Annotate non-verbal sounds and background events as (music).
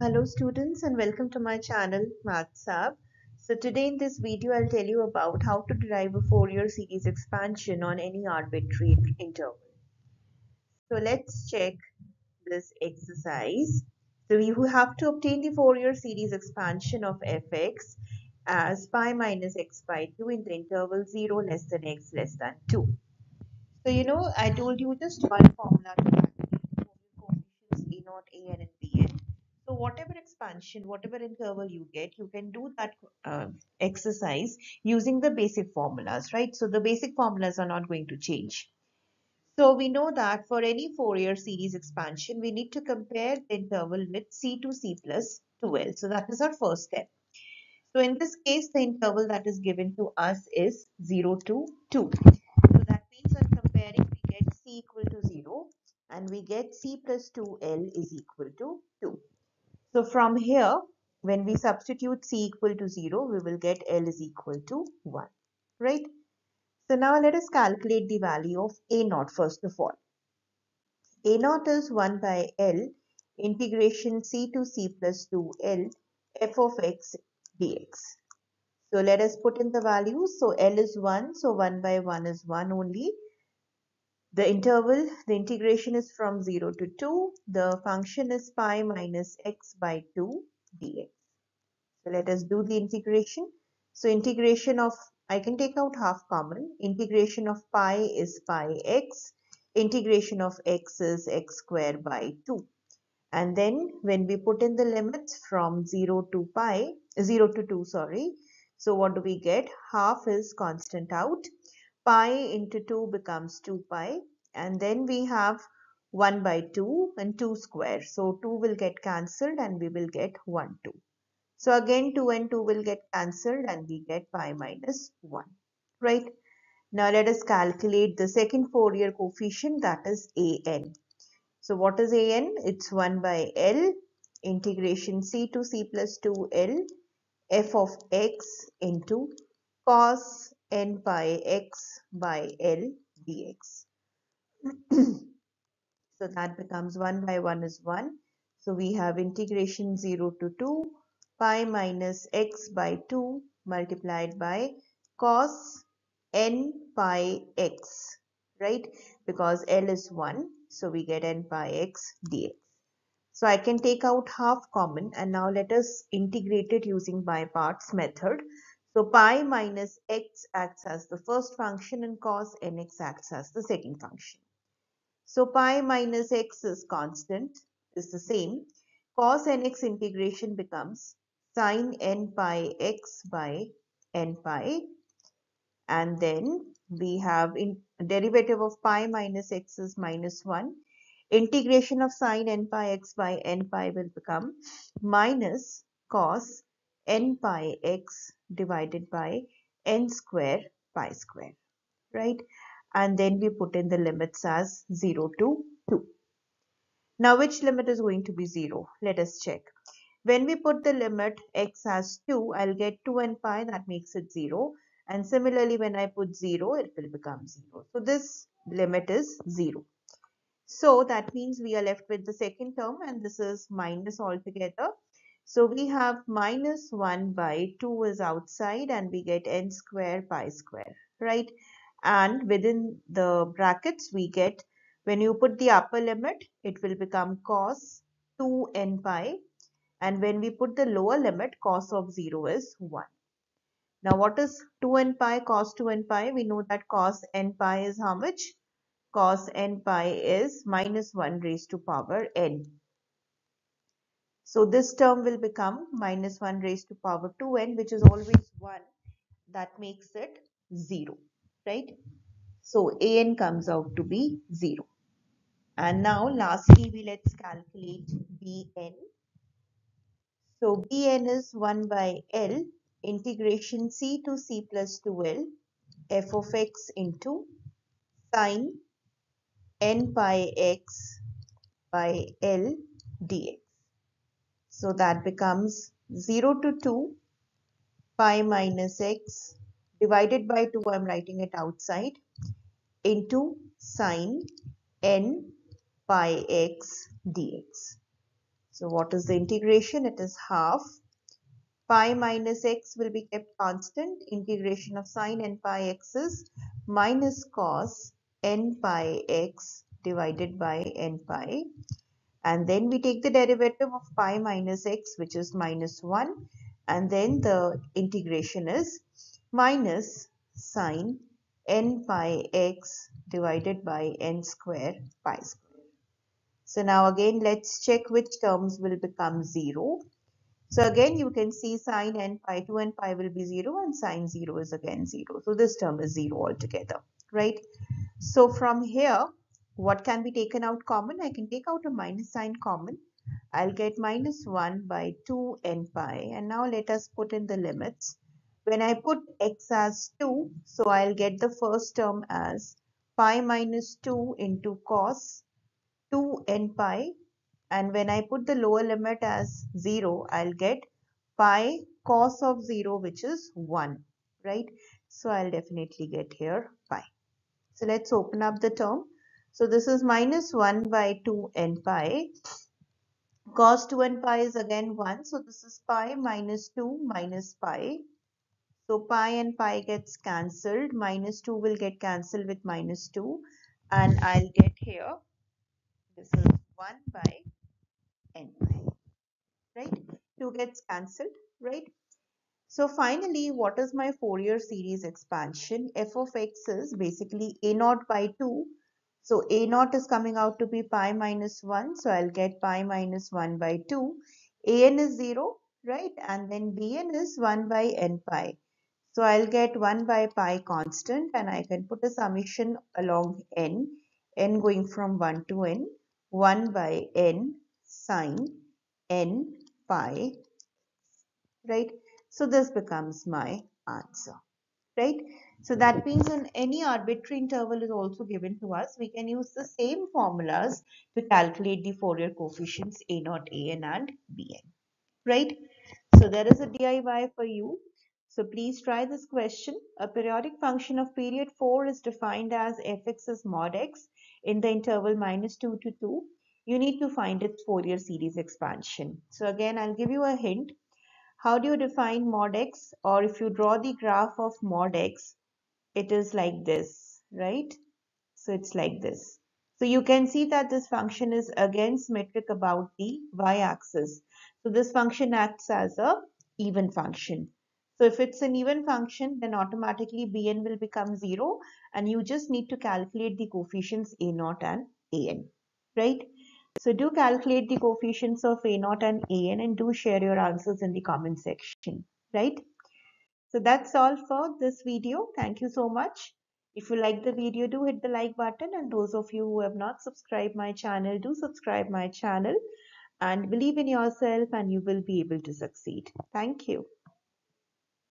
Hello students and welcome to my channel Maths Hub. So today in this video I'll tell you about how to derive a Fourier series expansion on any arbitrary interval. So let's check this exercise. So you have to obtain the Fourier series expansion of fx as pi minus x by 2 in the interval 0 less than x less than 2. So you know I told you just one formula to calculate coefficients a and so whatever expansion, whatever interval you get, you can do that uh, exercise using the basic formulas, right? So the basic formulas are not going to change. So we know that for any Fourier series expansion, we need to compare the interval with c to c plus 2l. So that is our first step. So in this case, the interval that is given to us is 0 to 2. So that means on comparing, we get c equal to 0 and we get c plus 2l is equal to 2. So from here, when we substitute c equal to 0, we will get L is equal to 1, right? So now let us calculate the value of A naught first of all. A naught is 1 by L integration c to c plus 2L f of x dx. So let us put in the values. So L is 1, so 1 by 1 is 1 only. The interval, the integration is from 0 to 2. The function is pi minus x by 2 dx. So let us do the integration. So integration of, I can take out half common. Integration of pi is pi x. Integration of x is x square by 2. And then when we put in the limits from 0 to pi, 0 to 2, sorry. So what do we get? Half is constant out pi into 2 becomes 2 pi and then we have 1 by 2 and 2 square. So 2 will get cancelled and we will get 1 2. So again 2 and 2 will get cancelled and we get pi minus 1. Right. Now let us calculate the second Fourier coefficient that is an. So what is an? It's 1 by L integration c to c plus 2L f of x into cos n pi x by L dx. (clears throat) so that becomes 1 by 1 is 1. So we have integration 0 to 2 pi minus x by 2 multiplied by cos n pi x, right? Because L is 1, so we get n pi x dx. So I can take out half common and now let us integrate it using by parts method. So pi minus x acts as the first function and cos nx acts as the second function. So pi minus x is constant, is the same. Cos nx integration becomes sine n pi x by n pi. And then we have in derivative of pi minus x is minus 1. Integration of sine n pi x by n pi will become minus cos n pi x divided by n square pi square, right? And then we put in the limits as 0 to 2. Now, which limit is going to be 0? Let us check. When we put the limit x as 2, I'll get 2 and pi, that makes it 0. And similarly, when I put 0, it will become 0. So, this limit is 0. So, that means we are left with the second term and this is minus altogether. So we have minus 1 by 2 is outside and we get n square pi square, right? And within the brackets we get, when you put the upper limit, it will become cos 2 n pi. And when we put the lower limit, cos of 0 is 1. Now what is 2 n pi, cos 2 n pi? We know that cos n pi is how much? Cos n pi is minus 1 raised to power n. So this term will become minus 1 raised to power 2n which is always 1 that makes it 0 right. So an comes out to be 0. And now lastly we let's calculate bn. So bn is 1 by L integration c to c plus 2L f of x into sine n pi x by L dx. So that becomes 0 to 2 pi minus x divided by 2 I'm writing it outside into sine n pi x dx. So what is the integration? It is half pi minus x will be kept constant. Integration of sine n pi x is minus cos n pi x divided by n pi. And then we take the derivative of pi minus x which is minus 1 and then the integration is minus sine n pi x divided by n square pi square. So now again let's check which terms will become 0. So again you can see sine n pi 2 n pi will be 0 and sine 0 is again 0. So this term is 0 altogether, right? So from here what can be taken out common? I can take out a minus sign common. I'll get minus 1 by 2 n pi and now let us put in the limits. When I put x as 2, so I'll get the first term as pi minus 2 into cos 2 n pi and when I put the lower limit as 0 I'll get pi cos of 0 which is 1 right so I'll definitely get here pi so let's open up the term so this is minus 1 by 2 n pi. Cos 2 n pi is again 1 so this is pi minus 2 minus pi. So pi and pi gets cancelled. Minus 2 will get cancelled with minus 2 and I'll get here. This is 1 by n pi. Right? 2 gets cancelled. Right? So finally what is my Fourier series expansion? F of x is basically a naught by 2 so a naught is coming out to be pi minus 1 so I'll get pi minus 1 by 2 an is 0 right? And then bn is 1 by n pi. So I'll get 1 by pi constant and I can put a summation along n. n going from 1 to n. 1 by n sine n pi right? So this becomes my answer right so that means in any arbitrary interval is also given to us we can use the same formulas to calculate the Fourier coefficients a naught an and bn right so there is a diy for you so please try this question a periodic function of period 4 is defined as fx is mod x in the interval minus 2 to 2 you need to find its Fourier series expansion. So again, I'll give you a hint. How do you define mod x? Or if you draw the graph of mod x, it is like this, right? So it's like this. So you can see that this function is again symmetric about the y-axis. So this function acts as a even function. So if it's an even function, then automatically bn will become 0 and you just need to calculate the coefficients a0 and an, right? So do calculate the coefficients of A0 and AN and do share your answers in the comment section, right? So that's all for this video. Thank you so much. If you like the video, do hit the like button and those of you who have not subscribed my channel, do subscribe my channel and believe in yourself and you will be able to succeed. Thank you.